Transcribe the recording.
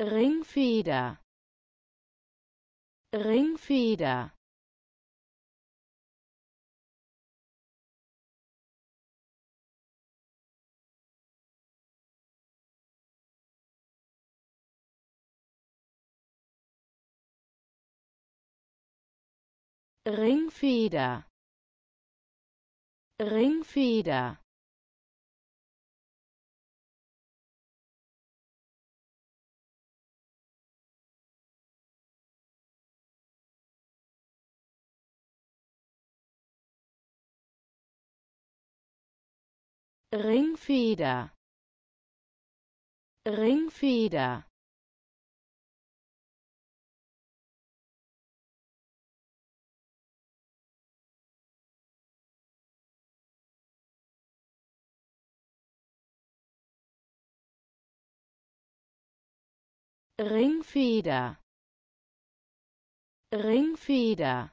Ringfeder. Ringfeder. Ringfeder. Ringfeder Ringfeder. Ringfeder. Ringfeder. Ringfeder